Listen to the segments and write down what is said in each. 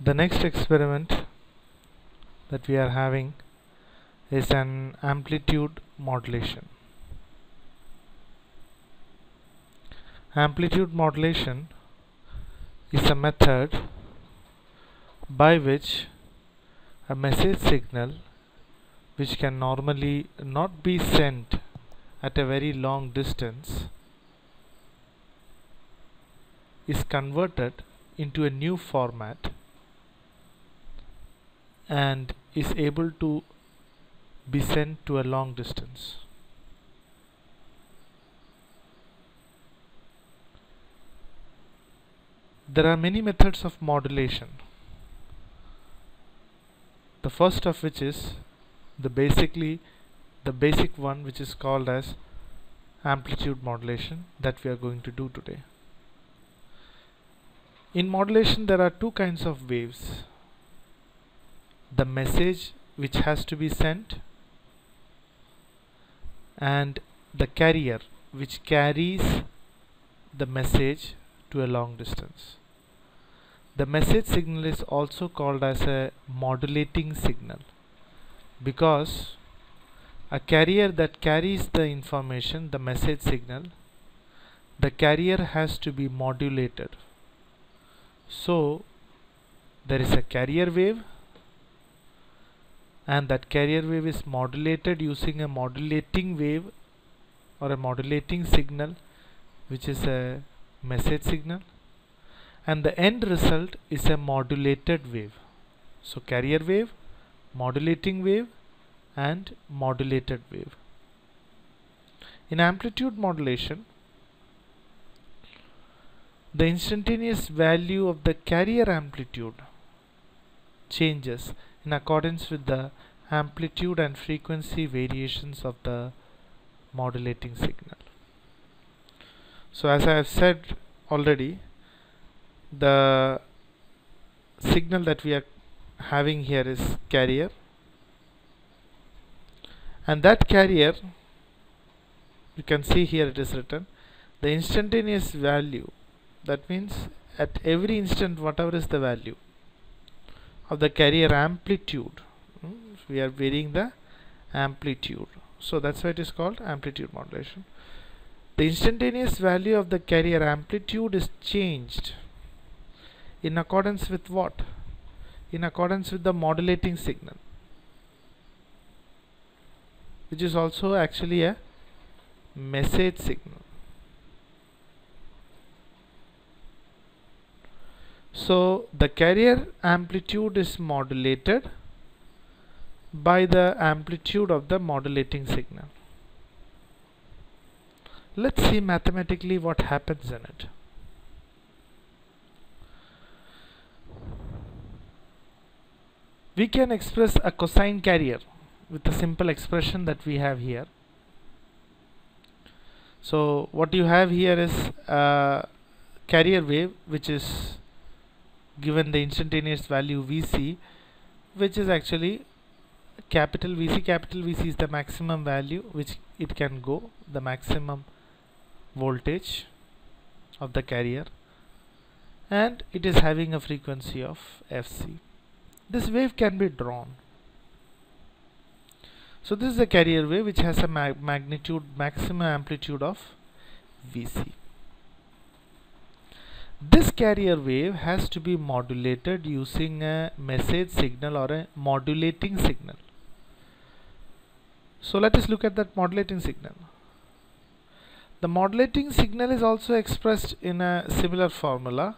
the next experiment that we are having is an amplitude modulation. Amplitude modulation is a method by which a message signal which can normally not be sent at a very long distance is converted into a new format and is able to be sent to a long distance. There are many methods of modulation. The first of which is the basically the basic one which is called as amplitude modulation that we are going to do today. In modulation there are two kinds of waves. The message which has to be sent and the carrier which carries the message to a long distance. The message signal is also called as a modulating signal because a carrier that carries the information, the message signal, the carrier has to be modulated. So there is a carrier wave and that carrier wave is modulated using a modulating wave or a modulating signal which is a message signal. And the end result is a modulated wave. So carrier wave modulating wave and modulated wave. In amplitude modulation the instantaneous value of the carrier amplitude changes in accordance with the amplitude and frequency variations of the modulating signal. So as I have said already the signal that we are having here is carrier and that carrier you can see here it is written the instantaneous value that means at every instant whatever is the value of the carrier amplitude. Hmm, we are varying the amplitude. So that's why it is called amplitude modulation. The instantaneous value of the carrier amplitude is changed in accordance with what? In accordance with the modulating signal which is also actually a message signal So the carrier amplitude is modulated by the amplitude of the modulating signal. Let's see mathematically what happens in it. We can express a cosine carrier with a simple expression that we have here. So what you have here is a carrier wave which is given the instantaneous value Vc which is actually capital Vc capital Vc is the maximum value which it can go the maximum voltage of the carrier and it is having a frequency of Fc this wave can be drawn. So this is a carrier wave which has a mag magnitude maximum amplitude of Vc this carrier wave has to be modulated using a message signal or a modulating signal. So let us look at that modulating signal. The modulating signal is also expressed in a similar formula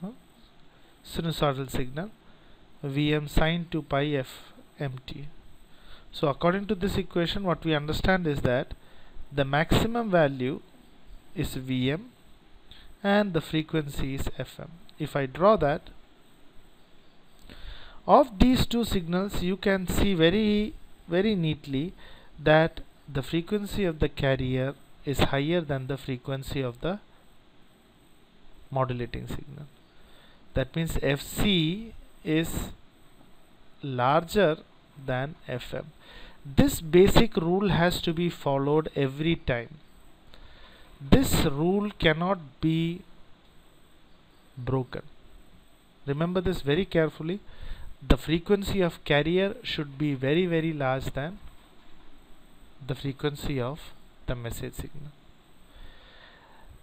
hmm? sinusoidal signal Vm sine 2 pi f mt. So according to this equation what we understand is that the maximum value is Vm and the frequency is FM. If I draw that of these two signals you can see very very neatly that the frequency of the carrier is higher than the frequency of the modulating signal. That means FC is larger than FM this basic rule has to be followed every time this rule cannot be broken. Remember this very carefully. The frequency of carrier should be very very large than the frequency of the message signal.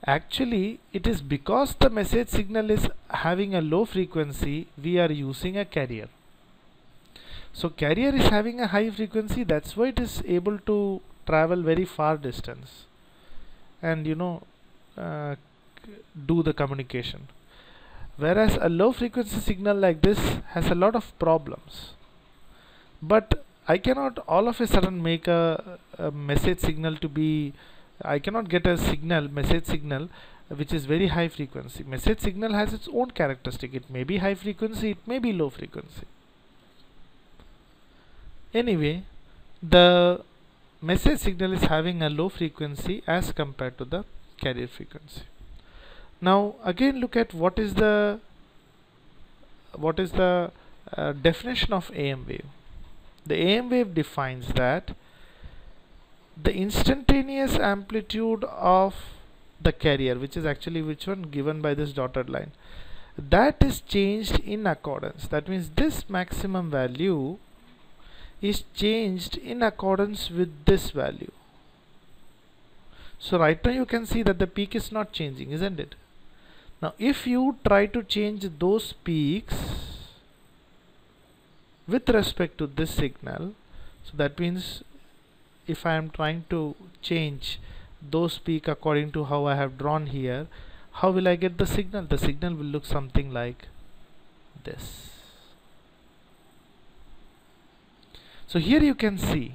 Actually it is because the message signal is having a low frequency we are using a carrier. So carrier is having a high frequency that's why it is able to travel very far distance and you know uh, do the communication. Whereas a low frequency signal like this has a lot of problems. But I cannot all of a sudden make a, a message signal to be I cannot get a signal message signal which is very high frequency. Message signal has its own characteristic. It may be high frequency it may be low frequency. Anyway the message signal is having a low frequency as compared to the carrier frequency. Now again look at what is the what is the uh, definition of AM wave. The AM wave defines that the instantaneous amplitude of the carrier which is actually which one? Given by this dotted line. That is changed in accordance. That means this maximum value is changed in accordance with this value. So right now you can see that the peak is not changing isn't it? Now if you try to change those peaks with respect to this signal so that means if I am trying to change those peak according to how I have drawn here how will I get the signal? The signal will look something like this so here you can see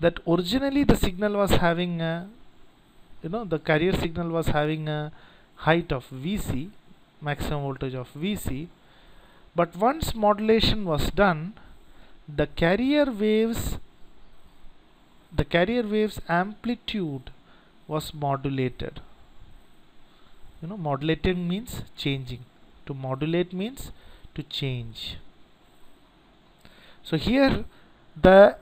that originally the signal was having a you know the carrier signal was having a height of VC maximum voltage of VC but once modulation was done the carrier waves the carrier waves amplitude was modulated. You know modulating means changing. To modulate means to change. So here the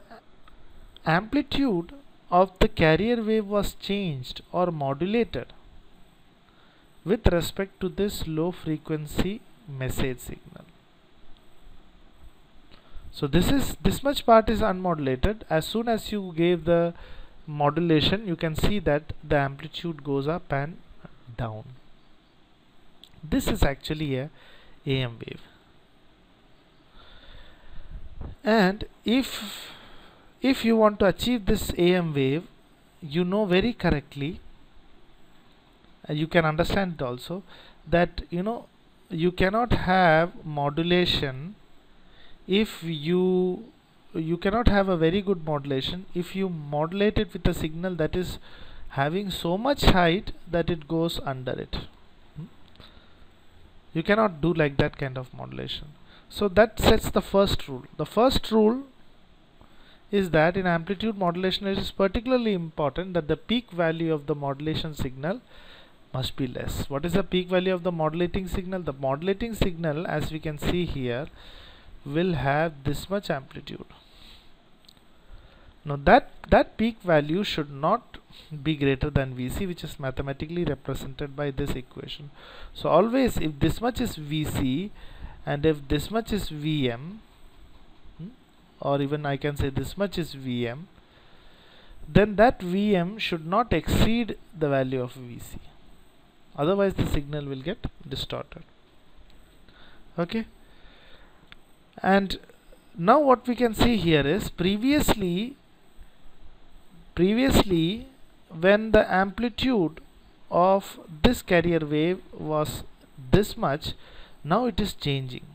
amplitude of the carrier wave was changed or modulated with respect to this low frequency message signal. So this is this much part is unmodulated. As soon as you gave the modulation, you can see that the amplitude goes up and down. This is actually a AM wave. And if if you want to achieve this AM wave, you know very correctly you can understand also that you know you cannot have modulation if you you cannot have a very good modulation if you modulate it with a signal that is having so much height that it goes under it hmm? you cannot do like that kind of modulation so that sets the first rule the first rule is that in amplitude modulation it is particularly important that the peak value of the modulation signal must be less. What is the peak value of the modulating signal? The modulating signal as we can see here will have this much amplitude. Now that that peak value should not be greater than Vc which is mathematically represented by this equation. So always if this much is Vc and if this much is Vm hmm, or even I can say this much is Vm then that Vm should not exceed the value of Vc otherwise the signal will get distorted. Okay? And now what we can see here is previously previously when the amplitude of this carrier wave was this much now it is changing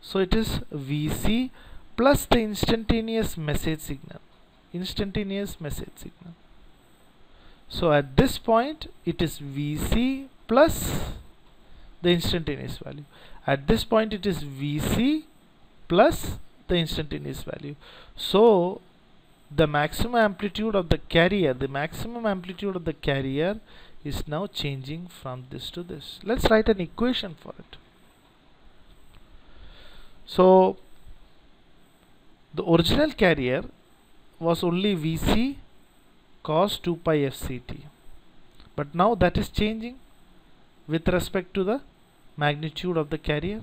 so it is VC plus the instantaneous message signal instantaneous message signal so at this point it is Vc plus the instantaneous value. At this point it is Vc plus the instantaneous value. So the maximum amplitude of the carrier, the maximum amplitude of the carrier is now changing from this to this. Let's write an equation for it. So the original carrier was only Vc cos 2 pi fct but now that is changing with respect to the magnitude of the carrier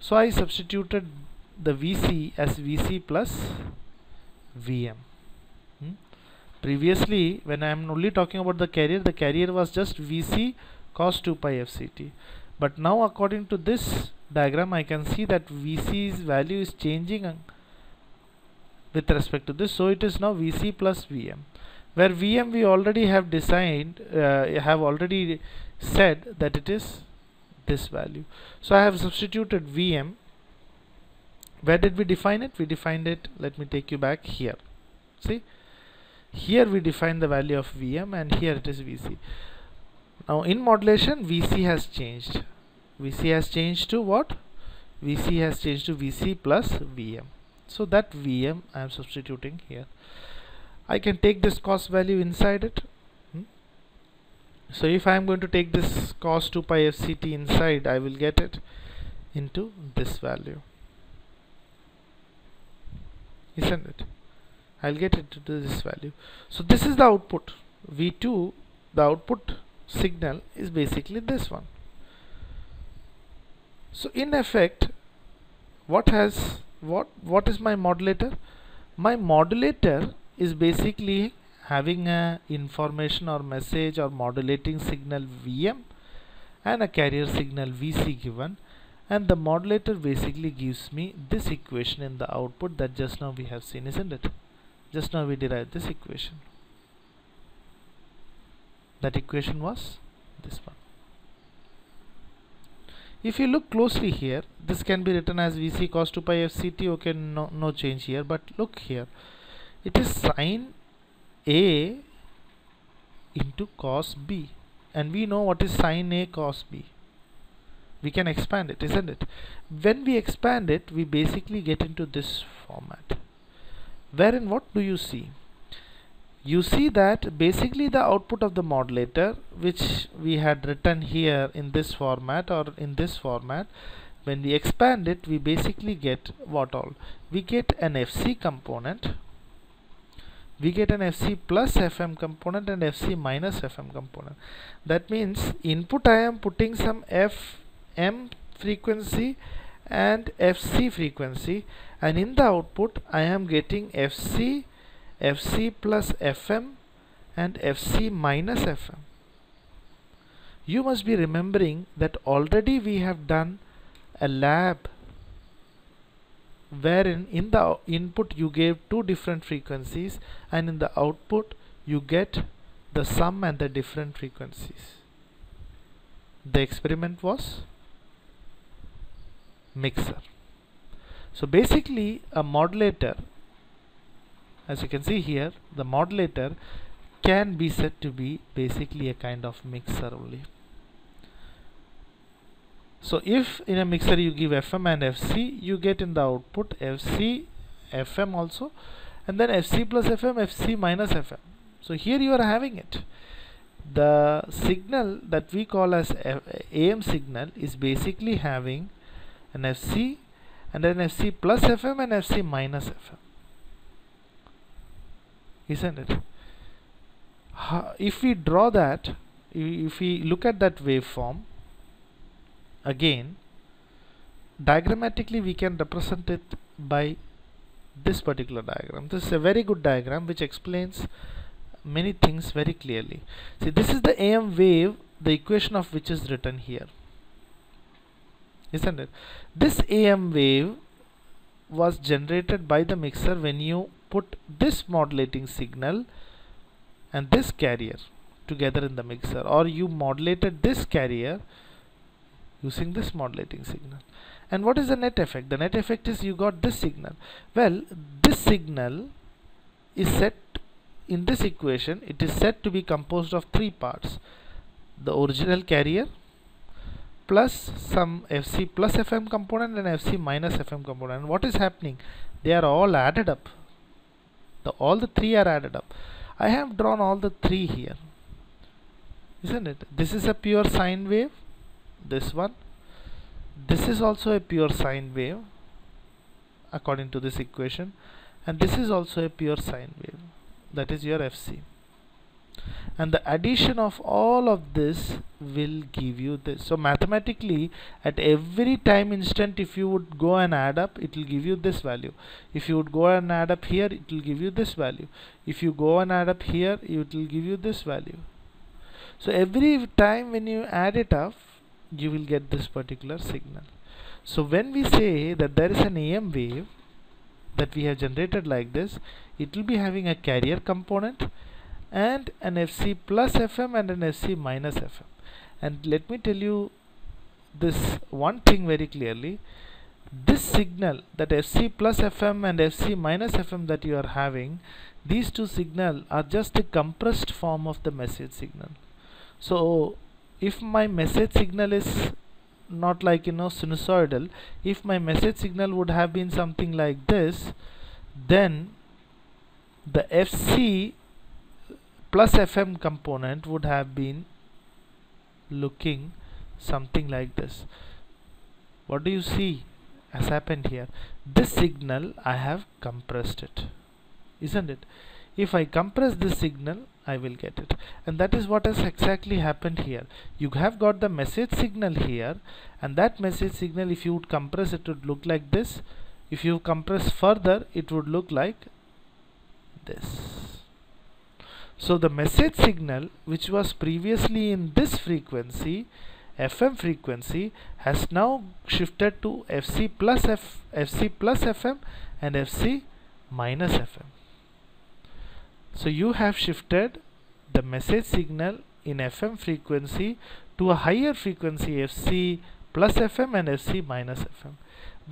so I substituted the VC as VC plus VM? Previously when I am only talking about the carrier the carrier was just VC cos 2 pi FCT but now according to this diagram I can see that VC's value is changing with respect to this. So it is now VC plus VM where VM we already have designed uh, have already said that it is this value. So I have substituted VM where did we define it? We defined it let me take you back here. See here we define the value of VM and here it is VC. Now in modulation VC has changed. VC has changed to what? VC has changed to VC plus VM. So that VM I am substituting here. I can take this cos value inside it. Hmm? so if I am going to take this cos 2 pi FCT inside I will get it into this value. Isn't it I'll get it to this value. So this is the output. V2 the output signal is basically this one. So in effect what has what what is my modulator? My modulator is basically having a information or message or modulating signal VM and a carrier signal VC given. And the modulator basically gives me this equation in the output that just now we have seen isn't it just now we derived this equation. That equation was this one. If you look closely here this can be written as VC cos 2 pi FCT okay no, no change here. But look here. It is sine A into cos B. And we know what is sine A cos B. We can expand it isn't it? When we expand it we basically get into this format wherein what do you see? You see that basically the output of the modulator which we had written here in this format or in this format when we expand it we basically get what all? We get an FC component. We get an FC plus FM component and FC minus FM component. That means input I am putting some F M frequency and FC frequency and in the output I am getting FC, FC plus FM and FC minus FM. You must be remembering that already we have done a lab wherein in the input you gave two different frequencies and in the output you get the sum and the different frequencies. The experiment was mixer so basically a modulator as you can see here the modulator can be said to be basically a kind of mixer only. So if in a mixer you give FM and FC you get in the output FC FM also and then FC plus FM FC minus FM so here you are having it. The signal that we call as AM signal is basically having an FC and then FC plus FM and FC minus FM isn't it? If we draw that if we look at that waveform again diagrammatically we can represent it by this particular diagram. This is a very good diagram which explains many things very clearly. See this is the AM wave the equation of which is written here isn't it? This AM wave was generated by the mixer when you put this modulating signal and this carrier together in the mixer or you modulated this carrier using this modulating signal. And what is the net effect? The net effect is you got this signal. Well this signal is set in this equation it is said to be composed of three parts the original carrier plus some FC plus FM component and FC minus FM component. And what is happening? They are all added up. The, all the three are added up. I have drawn all the three here. Isn't it? This is a pure sine wave. This one. This is also a pure sine wave according to this equation. And this is also a pure sine wave. That is your FC. And the addition of all of this will give you this so mathematically at every time instant if you would go and add up it will give you this value. If you would go and add up here it will give you this value. If you go and add up here it will give you this value. So every time when you add it up you will get this particular signal. So when we say that there is an AM wave that we have generated like this it will be having a carrier component and an FC plus FM and an FC minus FM and let me tell you this one thing very clearly. This signal that FC plus FM and FC minus FM that you are having these two signal are just the compressed form of the message signal. So if my message signal is not like you know sinusoidal if my message signal would have been something like this then the FC plus FM component would have been looking something like this. What do you see has happened here? This signal I have compressed it isn't it? If I compress this signal I will get it. And that is what has exactly happened here. You have got the message signal here and that message signal if you would compress it would look like this. If you compress further it would look like this so the message signal which was previously in this frequency FM frequency has now shifted to FC plus F FC plus FM and FC minus FM so you have shifted the message signal in FM frequency to a higher frequency FC plus FM and FC minus FM.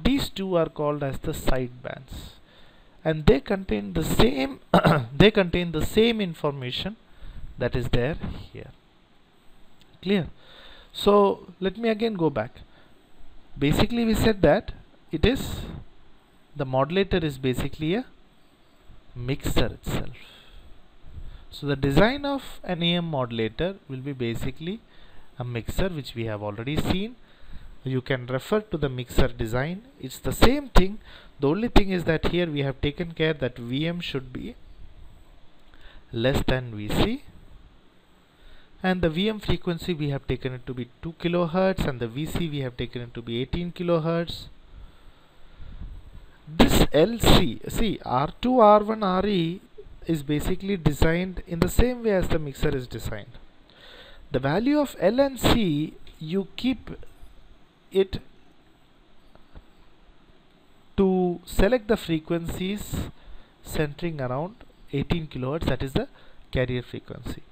These two are called as the sidebands and they contain the same they contain the same information that is there here. Clear? So let me again go back. Basically we said that it is the modulator is basically a mixer itself so the design of an AM modulator will be basically a mixer which we have already seen. You can refer to the mixer design. It's the same thing. The only thing is that here we have taken care that VM should be less than VC and the VM frequency we have taken it to be 2 kilohertz and the VC we have taken it to be 18 kilohertz this LC see R2 R1 RE is basically designed in the same way as the mixer is designed. The value of L and C you keep it to select the frequencies centering around 18 kilohertz that is the carrier frequency.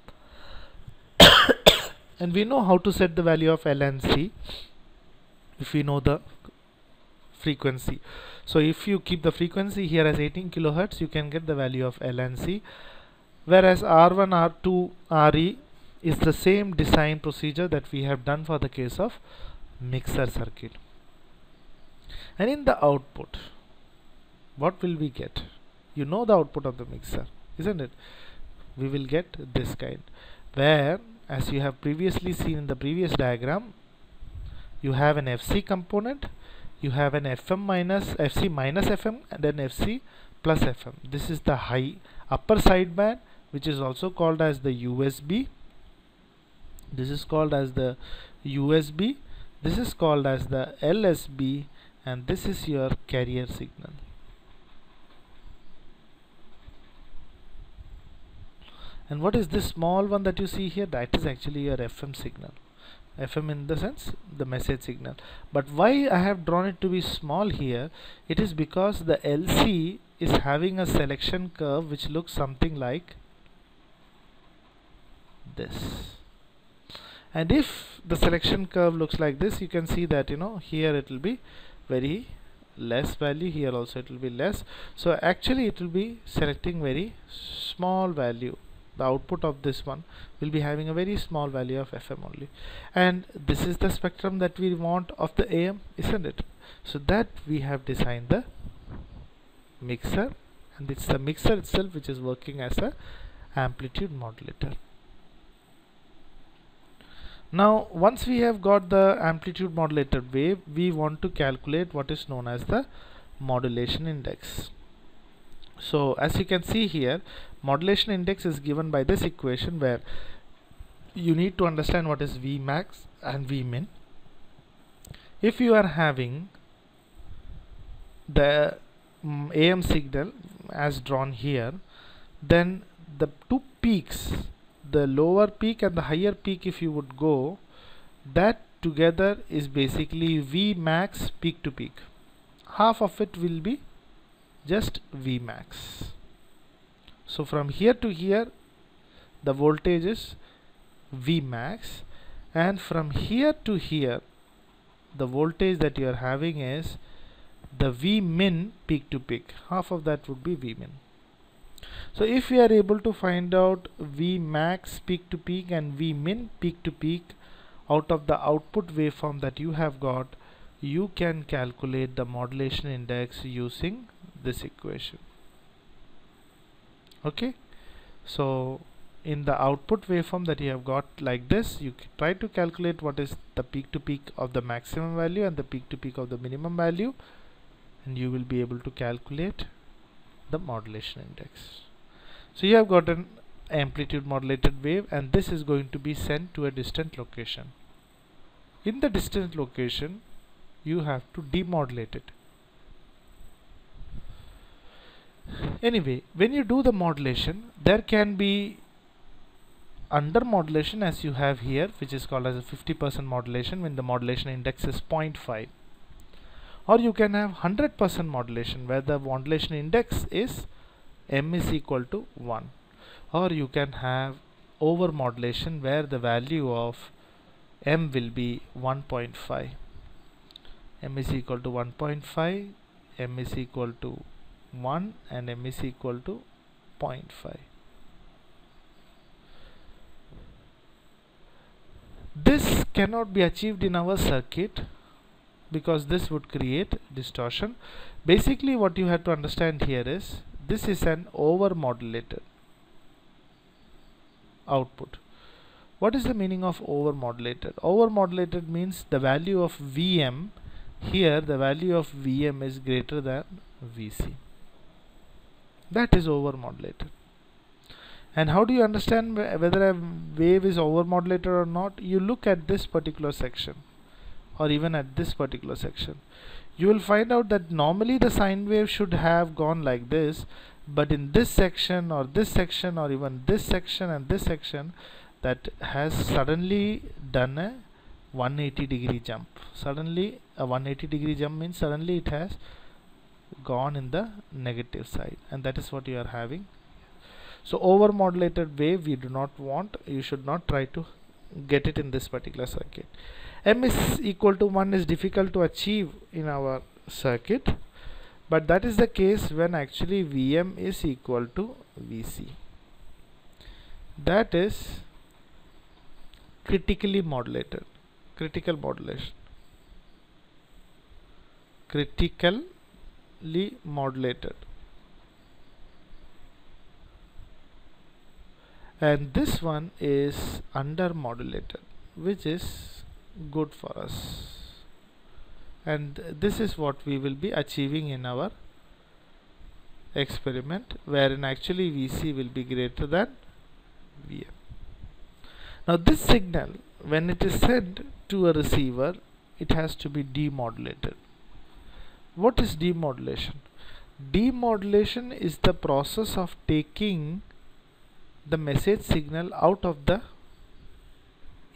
And we know how to set the value of L and C if we know the frequency. So if you keep the frequency here as 18 kilohertz you can get the value of L and C whereas R1 R2 RE is the same design procedure that we have done for the case of mixer circuit. And in the output what will we get? You know the output of the mixer isn't it? We will get this kind. Where as you have previously seen in the previous diagram you have an FC component you have an FM minus FC minus FM and then FC plus FM this is the high upper sideband which is also called as the USB this is called as the USB this is called as the LSB and this is your carrier signal. And what is this small one that you see here? That is actually your FM signal. FM in the sense the message signal. But why I have drawn it to be small here? It is because the LC is having a selection curve which looks something like this and if the selection curve looks like this you can see that you know here it will be very less value here also it will be less. So actually it will be selecting very small value. The output of this one will be having a very small value of FM only. And this is the spectrum that we want of the AM isn't it? So that we have designed the mixer. And it's the mixer itself which is working as a amplitude modulator now once we have got the amplitude modulated wave we want to calculate what is known as the modulation index. So as you can see here modulation index is given by this equation where you need to understand what is Vmax and Vmin. If you are having the um, mm, AM signal as drawn here then the two peaks the lower peak and the higher peak if you would go that together is basically V max peak to peak. Half of it will be just V max. So from here to here the voltage is V max. And from here to here the voltage that you are having is the V min peak to peak. Half of that would be V min so if we are able to find out V max peak to peak and V min peak to peak out of the output waveform that you have got you can calculate the modulation index using this equation. Okay? So in the output waveform that you have got like this you try to calculate what is the peak to peak of the maximum value and the peak to peak of the minimum value and you will be able to calculate the modulation index so you have got an amplitude modulated wave and this is going to be sent to a distant location. In the distant location you have to demodulate it. Anyway when you do the modulation there can be under modulation as you have here which is called as a 50% modulation when the modulation index is 0.5 or you can have 100% modulation where the modulation index is m is equal to 1 or you can have over modulation where the value of m will be 1.5 m is equal to 1.5 m is equal to 1 and m is equal to 0.5 this cannot be achieved in our circuit because this would create distortion. Basically what you have to understand here is this is an over modulated output. What is the meaning of over modulated over modulated means the value of Vm. Here the value of Vm is greater than Vc. That is over modulated and how do you understand whether a wave is over modulated or not? You look at this particular section or even at this particular section. You will find out that normally the sine wave should have gone like this but in this section or this section or even this section and this section that has suddenly done a 180 degree jump. Suddenly a 180 degree jump means suddenly it has gone in the negative side and that is what you are having. So over modulated wave we do not want you should not try to get it in this particular circuit m is equal to 1 is difficult to achieve in our circuit but that is the case when actually Vm is equal to Vc. That is critically modulated critical modulation. Critically modulated. And this one is under modulated which is good for us and this is what we will be achieving in our experiment wherein actually VC will be greater than VM. Now this signal when it is sent to a receiver it has to be demodulated. What is demodulation? Demodulation is the process of taking the message signal out of the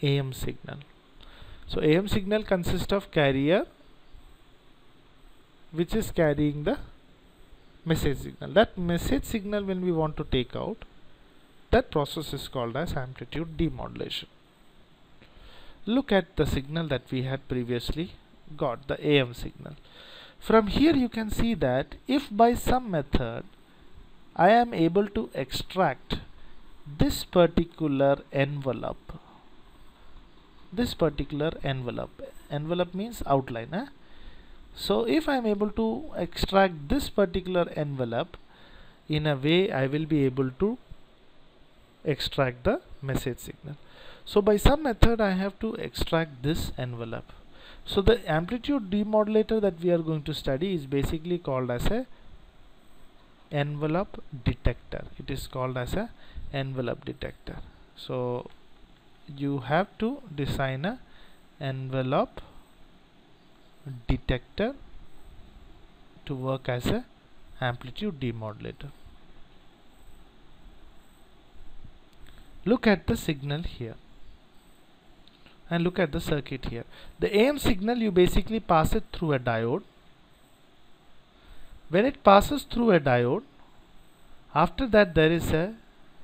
AM signal so AM signal consists of carrier which is carrying the message signal. That message signal when we want to take out that process is called as amplitude demodulation. Look at the signal that we had previously got the AM signal. From here you can see that if by some method I am able to extract this particular envelope this particular envelope. Envelope means outline eh? so if I am able to extract this particular envelope in a way I will be able to extract the message signal. So by some method I have to extract this envelope. So the amplitude demodulator that we are going to study is basically called as a envelope detector. It is called as a envelope detector. So you have to design a envelope detector to work as a amplitude demodulator look at the signal here and look at the circuit here. The AM signal you basically pass it through a diode. When it passes through a diode after that there is a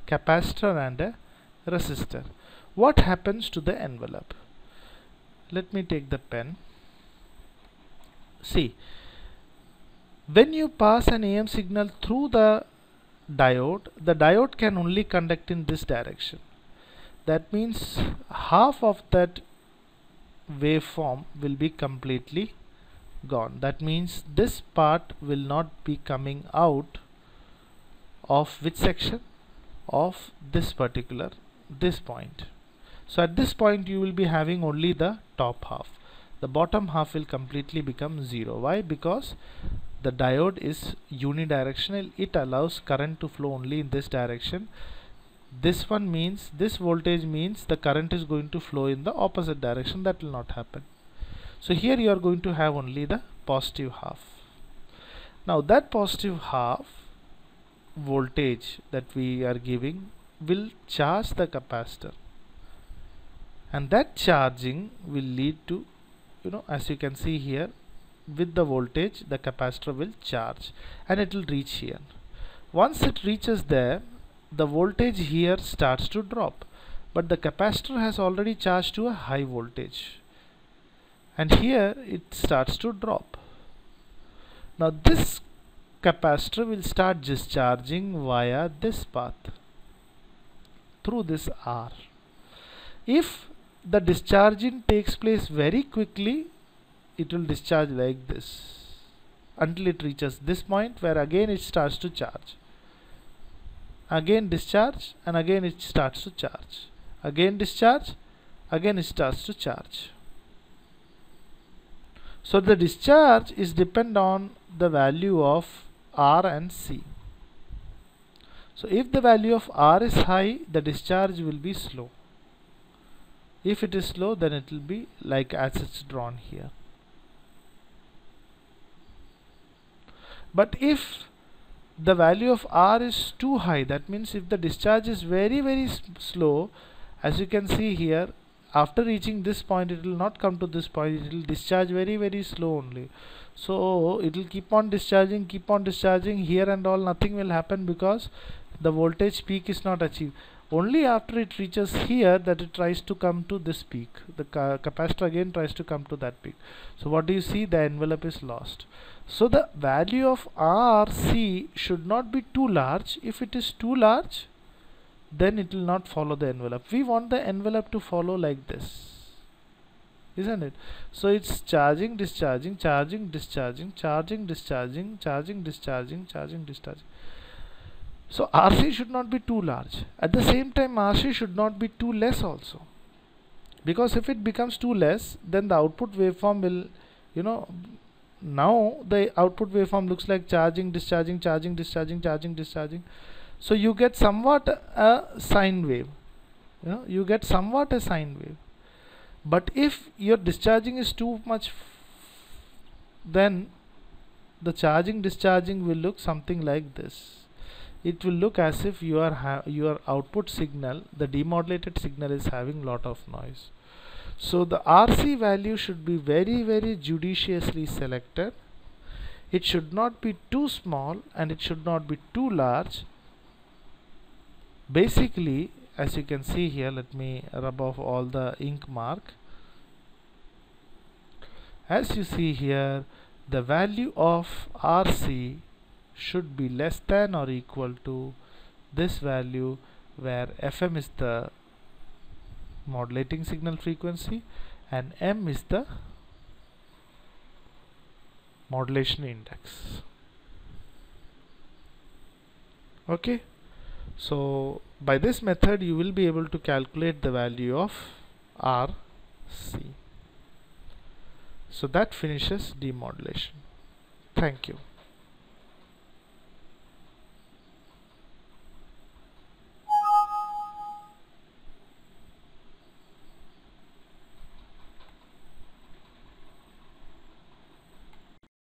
capacitor and a resistor what happens to the envelope? Let me take the pen. See when you pass an AM signal through the diode the diode can only conduct in this direction. That means half of that waveform will be completely gone. That means this part will not be coming out of which section? Of this particular this point so at this point you will be having only the top half. The bottom half will completely become zero. Why? Because the diode is unidirectional. It allows current to flow only in this direction. This one means this voltage means the current is going to flow in the opposite direction. That will not happen. So here you are going to have only the positive half. Now that positive half voltage that we are giving will charge the capacitor and that charging will lead to you know as you can see here with the voltage the capacitor will charge and it will reach here. Once it reaches there the voltage here starts to drop but the capacitor has already charged to a high voltage. And here it starts to drop. Now this capacitor will start discharging via this path through this R. If the discharging takes place very quickly, it will discharge like this until it reaches this point where again it starts to charge. Again discharge and again it starts to charge. Again discharge, again it starts to charge. So the discharge is depend on the value of R and C. So if the value of R is high, the discharge will be slow. If it is slow, then it will be like as it's drawn here. But if the value of R is too high, that means if the discharge is very very slow, as you can see here, after reaching this point it will not come to this point it will discharge very very slow only so it will keep on discharging keep on discharging here and all nothing will happen because the voltage peak is not achieved only after it reaches here that it tries to come to this peak. The ca capacitor again tries to come to that peak. So what do you see? The envelope is lost. So the value of RC should not be too large. If it is too large then it will not follow the envelope. We want the envelope to follow like this isn't it? So it's charging discharging charging discharging charging discharging charging discharging charging discharging so RC should not be too large. At the same time RC should not be too less also. Because if it becomes too less then the output waveform will you know now the output waveform looks like charging discharging charging discharging charging discharging. So you get somewhat a sine wave. You know you get somewhat a sine wave. But if your discharging is too much then the charging discharging will look something like this it will look as if your your output signal the demodulated signal is having lot of noise. So the RC value should be very very judiciously selected. It should not be too small and it should not be too large. Basically as you can see here let me rub off all the ink mark. As you see here the value of RC should be less than or equal to this value where FM is the modulating signal frequency and M is the modulation index. Okay? So by this method you will be able to calculate the value of RC so that finishes demodulation. Thank you